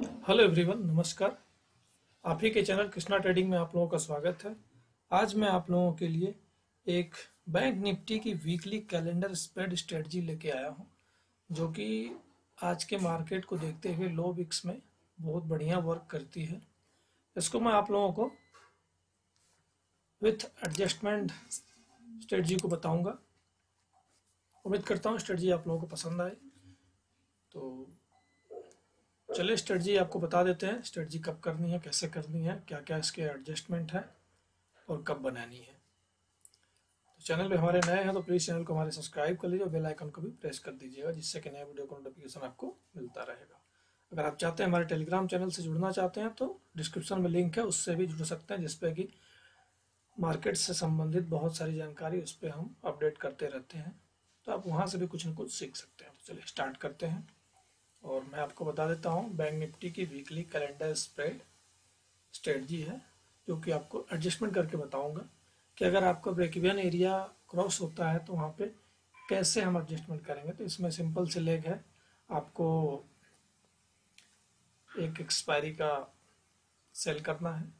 Hello everyone, नमस्कार। आप ही के चैनल कृष्णा ट्रेडिंग में आप लोगों का स्वागत है। आज मैं आप लोगों के लिए एक बैंक निफ्टी की वीकली कैलेंडर स्प्रेड स्ट्रेटजी लेके आया हूँ, जो कि आज के मार्केट को देखते हुए लो विक्स में बहुत बढ़िया वर्क करती है। इसको मैं आप लोगों को विथ एडजस्टमेंट स्ट्रेटजी को बताऊँगा। उम्मीद करता हूँ स्ट्रेटजी आप लोगों को पसंद आए। तो चलिए स्ट्रेटजी आपको बता देते हैं, स्ट्रेटजी कब करनी है, कैसे करनी है क्या क्या इसके एडजस्टमेंट है और कब बनानी है। तो चैनल पे हमारे नए हैं तो प्लीज़ चैनल को हमारे सब्सक्राइब कर लीजिए और बेल आइकन को भी प्रेस कर दीजिएगा, जिससे कि नए वीडियो का नोटिफिकेशन आपको मिलता रहेगा। अगर आप चाहते हैं हमारे टेलीग्राम चैनल से जुड़ना चाहते हैं तो डिस्क्रिप्शन में लिंक है, उससे भी जुड़ सकते हैं, जिसपे कि मार्केट से संबंधित बहुत सारी जानकारी उस पर हम अपडेट करते रहते हैं। तो आप वहाँ से भी कुछ ना कुछ सीख सकते हैं। तो चलिए स्टार्ट करते हैं। और मैं आपको बता देता हूँ, बैंक निफ्टी की वीकली कैलेंडर स्प्रेड स्ट्रेटजी है, जो कि आपको एडजस्टमेंट करके बताऊँगा कि अगर आपका ब्रेक एरिया क्रॉस होता है तो वहाँ पे कैसे हम एडजस्टमेंट करेंगे। तो इसमें सिंपल से लेग है, आपको एक एक्सपायरी का सेल करना है,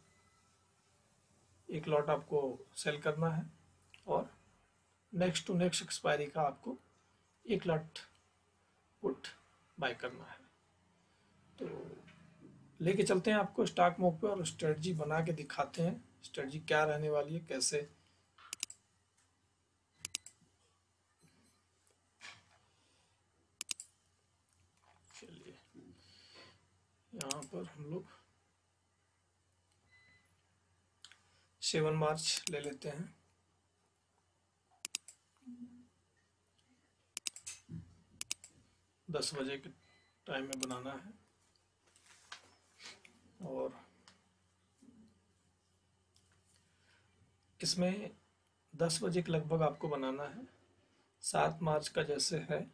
एक लॉट आपको सेल करना है और नेक्स्ट टू नेक्स्ट एक्सपायरी का आपको एक लॉट पुट बाय करना है। तो लेके चलते हैं आपको स्टॉक मोक पे और स्ट्रेटजी बना के दिखाते हैं, स्ट्रेटजी क्या रहने वाली है, कैसे। चलिए, यहाँ पर हम लोग सेवन मार्च ले लेते हैं। दस बजे के टाइम में बनाना है। और इसमें दस बजे के लगभग आपको बनाना है। सात मार्च का जैसे है,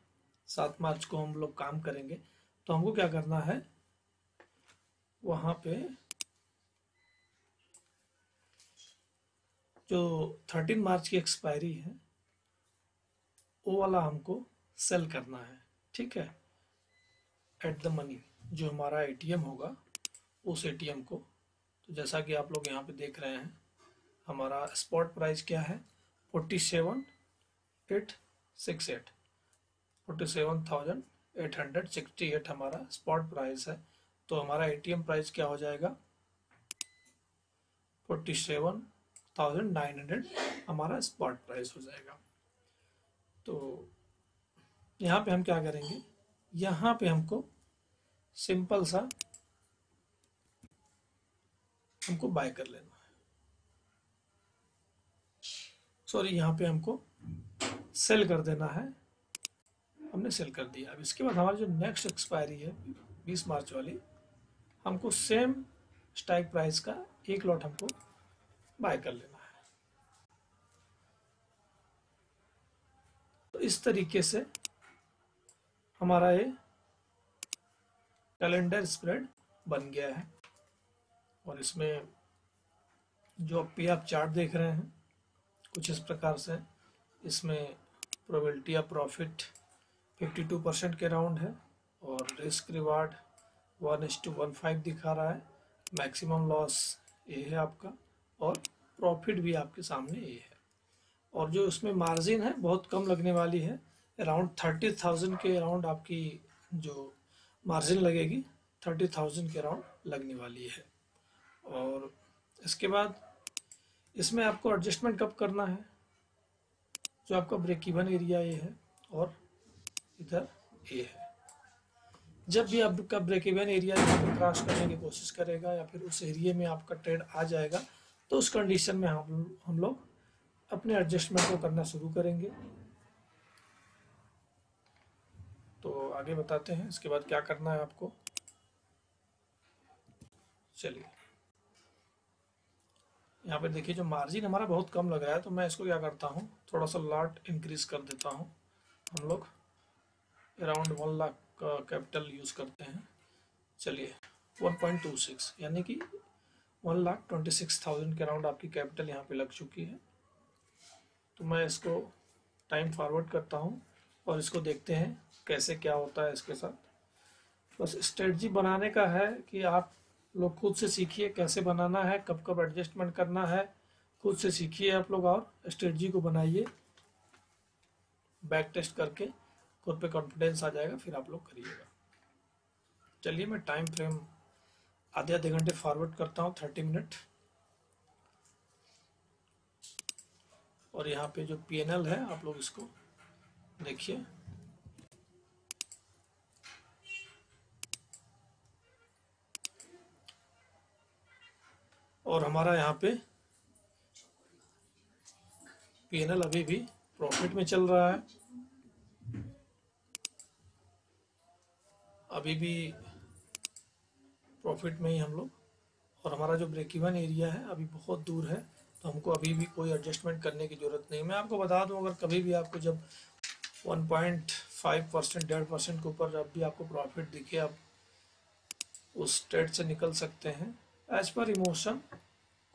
सात मार्च को हम लोग काम करेंगे। तो हमको क्या करना है, वहाँ पे जो थर्टीन मार्च की एक्सपायरी है, वो वाला हमको सेल करना है। ठीक है? एट द मनी जो हमारा एटीएम होगा, उस एटीएम को। तो जैसा कि आप लोग यहाँ पे देख रहे हैं, हमारा स्पॉट प्राइस क्या है? Forty seven eight six eight forty seven thousand eight hundred sixty eight हमारा स्पॉट प्राइस है। तो हमारा एटीएम प्राइस क्या हो जाएगा? Forty seven thousand nine hundred हमारा स्पॉट प्राइस हो जाएगा। तो यहाँ पे हम क्या करेंगे? यहाँ पे हमको सिंपल सा हमको बाय कर लेना है। सॉरी यहाँ पे हमको सेल कर देना है। हमने सेल कर दिया। अब इसके बाद हमारी जो नेक्स्ट एक्सपायरी है 20 मार्च वाली, हमको सेम स्ट्राइक प्राइस का एक लॉट हमको बाय कर लेना है। तो इस तरीके से हमारा ये कैलेंडर स्प्रेड बन गया है। और इसमें जो पी आप चार्ट देख रहे हैं, कुछ इस प्रकार से, इसमें प्रोबेबिलिटी ऑफ़ प्रॉफिट 52 परसेंट के राउंड है और risk reward one is to one five दिखा रहा है। मैक्सिमम लॉस ये है आपका और प्रॉफिट भी आपके सामने ये है। और जो इसमें मार्जिन है, बहुत कम लगने वाली है। अराउंड थर्टी थाउज़ेंड के अराउंड आपकी जो मार्जिन लगेगी, थर्टी थाउज़ेंड के अराउंड लगने वाली है। और इसके बाद इसमें आपको एडजस्टमेंट कब करना है? जो आपका ब्रेक इवन एरिया ये है और इधर ये है। जब भी आपका ब्रेक इवन एरिया क्रॉस करने की कोशिश करेगा या फिर उस एरिया में आपका ट्रेड आ जाएगा तो उस कंडीशन में हम हम लोग अपने एडजस्टमेंट को करना शुरू करेंगे। तो आगे बताते हैं, इसके बाद क्या करना है आपको? चलिए। यहाँ पे देखिए, जो मार्जिन हमारा बहुत कम लगा है तो मैं इसको क्या करता हूँ थोड़ा सा लॉट इंक्रीज कर देता हूँ। हम लोग अराउंड वन लाख का कैपिटल यूज़ करते हैं। चलिए वन पॉइंट टू सिक्स यानी कि one lakh twenty six thousand के अराउंड आपकी कैपिटल यहाँ पे लग चुकी है। तो मैं इसको टाइम फॉरवर्ड करता हूँ और इसको देखते हैं। कैसे क्या होता है इसके साथ। बस स्ट्रेटजी बनाने का है कि आप लोग खुद से सीखिए कैसे बनाना है, कब कब एडजस्टमेंट करना है। खुद से सीखिए आप लोग और स्ट्रेटजी को बनाइए। बैक टेस्ट करके खुद पे कॉन्फिडेंस आ जाएगा, फिर आप लोग करिएगा। चलिए मैं टाइम फ्रेम आधे आधे घंटे फॉरवर्ड करता हूँ थर्टी मिनट और यहाँ पे जो पीएनएल है, आप लोग इसको देखिए। और हमारा यहाँ पे पीएनएल अभी भी प्रॉफिट में चल रहा है। अभी भी प्रॉफिट में ही हम लोग। और हमारा जो ब्रेक इवन एरिया है, अभी बहुत दूर है तो हमको अभी भी कोई एडजस्टमेंट करने की ज़रूरत नहीं मैं आपको बता दूँ, अगर कभी भी आपको जब 1.5 परसेंट डेढ़ परसेंट के ऊपर जब भी आपको प्रॉफिट दिखे, आप उस ट्रेड से निकल सकते हैं। एज पर इमोशन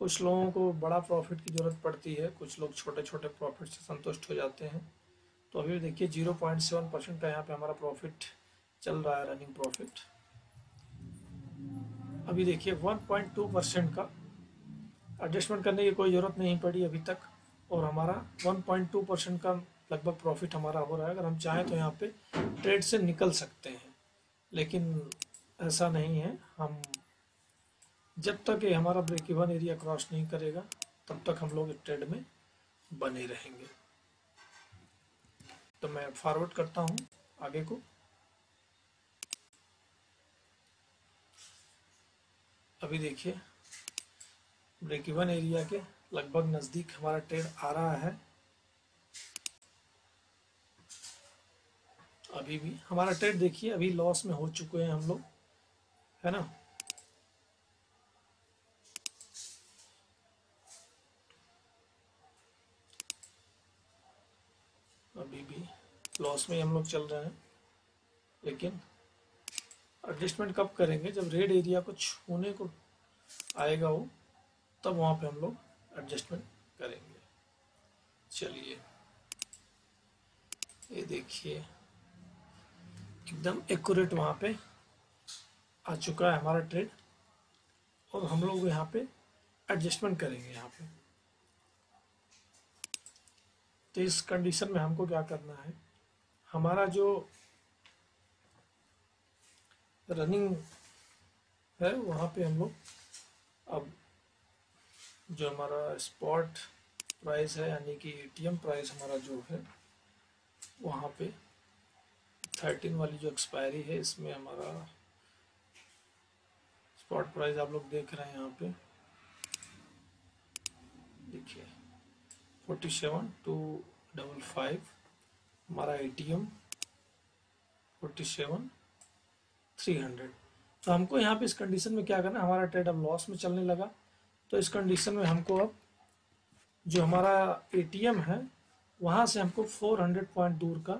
कुछ लोगों को बड़ा प्रॉफिट की ज़रूरत पड़ती है। कुछ लोग छोटे छोटे प्रॉफिट से संतुष्ट हो जाते हैं। तो अभी देखिए ज़ीरो पॉइंट सेवन परसेंट का यहाँ पे हमारा प्रॉफिट चल रहा है रनिंग प्रॉफिट अभी देखिए वन पॉइंट टू परसेंट का एडजस्टमेंट करने की कोई ज़रूरत नहीं पड़ी अभी तक। और हमारा वन पॉइंट टू परसेंट का लगभग प्रॉफिट हमारा हो रहा है। अगर हम चाहें तो यहाँ पे ट्रेड से निकल सकते हैं। लेकिन ऐसा नहीं है। हम जब तक ये हमारा ब्रेक इवन एरिया क्रॉस नहीं करेगा, तब तक हम लोग ट्रेड में बने रहेंगे। तो मैं फॉरवर्ड करता हूँ आगे को। अभी देखिए ब्रेक इवन एरिया के लगभग नज़दीक हमारा ट्रेड आ रहा है। अभी भी हमारा ट्रेड देखिए, अभी लॉस में हो चुके हैं हम लोग, है ना? अभी भी। लॉस में हम लोग चल रहे हैं। लेकिन एडजस्टमेंट कब करेंगे? जब रेड एरिया को छूने को आएगा वो, तब वहाँ पे हम लोग एडजस्टमेंट करेंगे। चलिए। ये देखिए, एकदम एक्यूरेट वहाँ पे आ चुका है हमारा ट्रेड और हम लोग यहाँ पे एडजस्टमेंट करेंगे यहाँ पे। तो इस कंडीशन में हमको क्या करना है? हमारा जो रनिंग है, वहाँ पे हम लोग अब जो हमारा स्पॉट प्राइस है, यानी कि एटीएम प्राइस हमारा जो है, वहाँ पे थर्टीन वाली जो एक्सपायरी है, इसमें हमारा स्पॉट प्राइस आप लोग देख रहे हैं यहाँ पे। देखिए। Forty seven two double five, हमारा A T M forty seven three hundred. तो हमको यहाँ पे इस कंडीशन में क्या करना हमारा ट्रेड अब लॉस में चलने लगा। तो इस कंडीशन में हमको अब जो हमारा ए टी एम है, वहाँ से हमको फोर हंड्रेड पॉइंट दूर का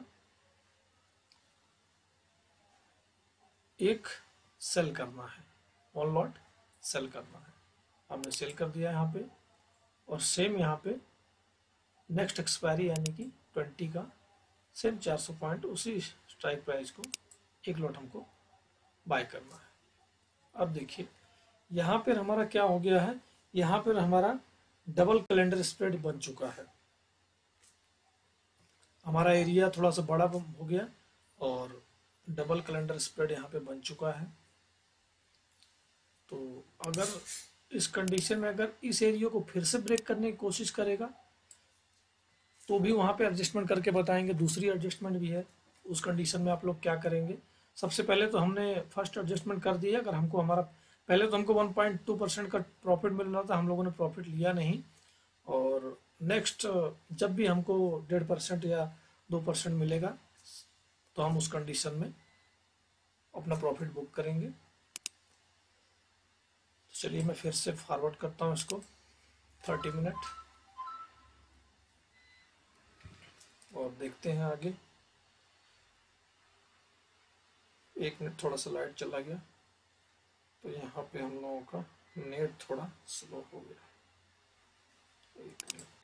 एक सेल करना है। वन लॉट सेल करना है। हमने सेल कर दिया यहाँ पे और सेम यहाँ पे नेक्स्ट एक्सपायरी यानी कि ट्वेंटी का सेम चार सौ पॉइंट उसी स्ट्राइक प्राइस को एक लॉट हमको बाय करना है। अब देखिए, यहाँ पर हमारा क्या हो गया है? यहाँ पर हमारा डबल कैलेंडर स्प्रेड बन चुका है। हमारा एरिया थोड़ा सा बड़ा हो गया और डबल कैलेंडर स्प्रेड यहाँ पे बन चुका है। तो अगर इस कंडीशन में अगर इस एरिया को फिर से ब्रेक करने की कोशिश करेगा तो भी वहाँ पे एडजस्टमेंट करके बताएँगे। दूसरी एडजस्टमेंट भी है। उस कंडीशन में आप लोग क्या करेंगे? सबसे पहले तो हमने फ़र्स्ट एडजस्टमेंट कर दिया अगर हमको हमारा, पहले तो हमको 1.2 परसेंट का प्रॉफिट मिल रहा था। हम लोगों ने प्रॉफिट लिया नहीं। और नेक्स्ट जब भी हमको डेढ़ परसेंट या दो परसेंट मिलेगा तो हम उस कंडीशन में अपना प्रॉफिट बुक करेंगे। तो चलिए मैं फिर से फॉरवर्ड करता हूँ इसको। थर्टी मिनट और देखते हैं आगे। एक मिनट, थोड़ा सा लाइट चला गया। तो यहाँ पे हम लोगों का नेट थोड़ा स्लो हो गया। एक मिनट।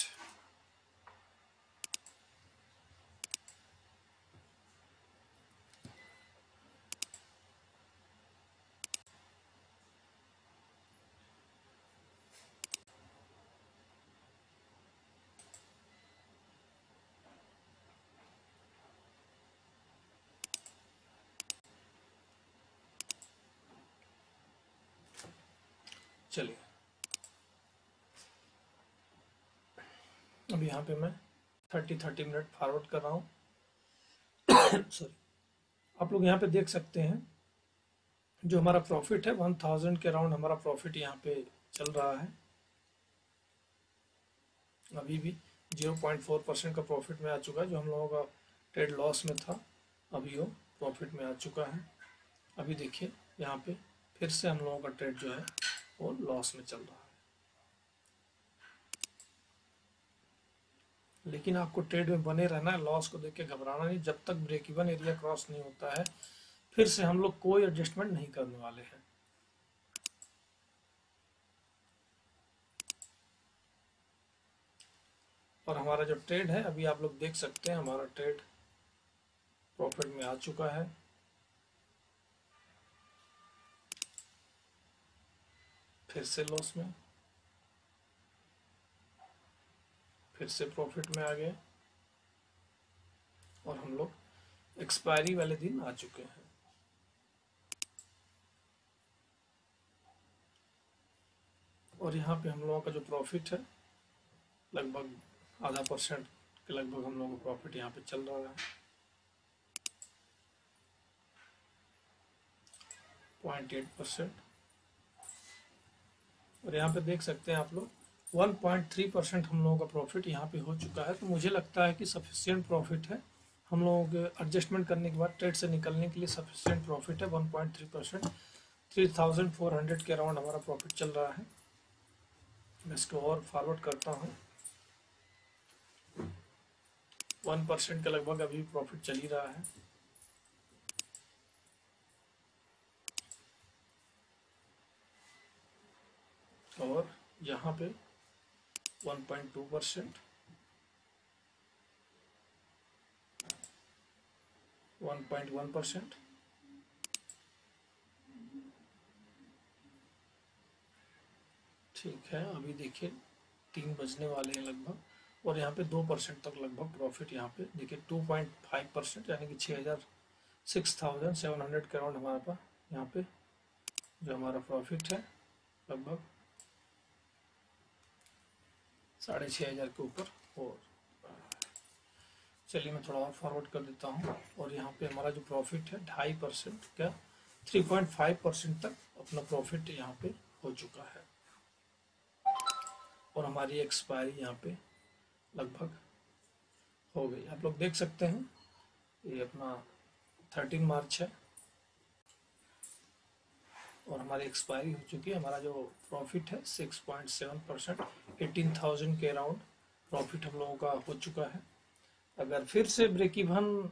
चलिए। अब यहाँ पे मैं थर्टी थर्टी मिनट फॉरवर्ड कर रहा हूँ। सॉरी आप लोग यहाँ पे देख सकते हैं, जो हमारा प्रॉफिट है वन थाउज़ेंड के अराउंड हमारा प्रॉफिट यहाँ पे चल रहा है। अभी भी ज़ीरो पॉइंट फोर परसेंट का प्रॉफिट में आ चुका है, जो हम लोगों का ट्रेड लॉस में था, अभी वो प्रॉफिट में आ चुका है। अभी देखिए, यहाँ पे फिर से हम लोगों का ट्रेड जो है वो लॉस में चल रहा है। लेकिन आपको ट्रेड में बने रहना है लॉस को देख के घबराना नहीं। जब तक ब्रेक इवन एरिया क्रॉस नहीं होता है, फिर से हम लोग कोई एडजस्टमेंट नहीं करने वाले हैं। और हमारा जो ट्रेड है, अभी आप लोग देख सकते हैं, हमारा ट्रेड प्रॉफिट में आ चुका है। फिर से लॉस में। फिर से प्रॉफिट में आ गए। और हम लोग एक्सपायरी वाले दिन आ चुके हैं। और यहाँ पे हम लोगों का जो प्रॉफिट है, लगभग आधा परसेंट के लगभग हम लोगों का प्रॉफिट यहाँ पे चल रहा है। पॉइंट एट परसेंट और यहाँ पे देख सकते हैं आप लोग 1.3 परसेंट हम लोगों का प्रॉफिट यहाँ पे हो चुका है। तो मुझे लगता है कि सफिशियंट प्रॉफिट है। हम लोगों के एडजस्टमेंट करने के बाद ट्रेड से निकलने के लिए सफिशियंट प्रॉफिट है 1.3 परसेंट थ्री के अराउंड हमारा प्रॉफिट चल रहा है। मैं इसको और फॉरवर्ड करता हूँ। वन परसेंट के लगभग अभी प्रॉफिट चल ही रहा है। और यहाँ पे 1.2 percent one point one percent ठीक है, अभी देखिए तीन बजने वाले हैं लगभग, और यहाँ पे दो परसेंट तक लगभग प्रॉफिट यहाँ पे, देखिए टू पॉइंट फाइव परसेंट यानी कि छः हज़ार सिक्स थाउज़ेंड सेवन हंड्रेड के अराउंड हमारे पास यहाँ पे जो हमारा प्रॉफिट है, लगभग साढ़े छः हज़ार के ऊपर। और चलिए मैं थोड़ा और फॉरवर्ड कर देता हूँ। और यहाँ पे हमारा जो प्रॉफिट है, ढाई परसेंट क्या थ्री पॉइंट फाइव परसेंट तक अपना प्रॉफिट यहाँ पे हो चुका है। और हमारी एक्सपायरी यहाँ पे लगभग हो गई। आप लोग देख सकते हैं, ये अपना थर्टीन मार्च है। और हमारी एक्सपायरी हो चुकी है। हमारा जो प्रॉफिट है six point seven percent eighteen thousand के अराउंड प्रॉफिट हम लोगों का हो चुका है। अगर फिर से ब्रेक इवन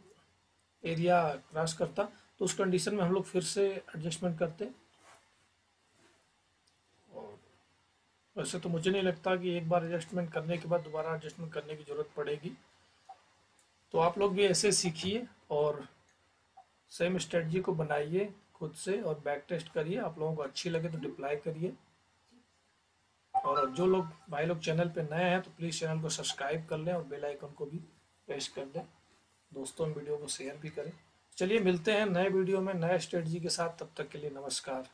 एरिया क्रॉस करता तो उस कंडीशन में हम लोग फिर से एडजस्टमेंट करते। और वैसे तो मुझे नहीं लगता कि एक बार एडजस्टमेंट करने के बाद दोबारा एडजस्टमेंट करने की ज़रूरत पड़ेगी। तो आप लोग भी ऐसे सीखिए और सेम स्ट्रेटजी को बनाइए। खुद से और बैक टेस्ट करिए। आप लोगों को अच्छी लगे तो डिप्लाई करिए। और जो लोग, भाई लोग चैनल पे नए हैं तो प्लीज़ चैनल को सब्सक्राइब कर लें और बेल आइकन को भी प्रेस कर दें। दोस्तों वीडियो को शेयर भी करें। चलिए मिलते हैं नए वीडियो में नए स्ट्रेटजी के साथ। तब तक के लिए नमस्कार।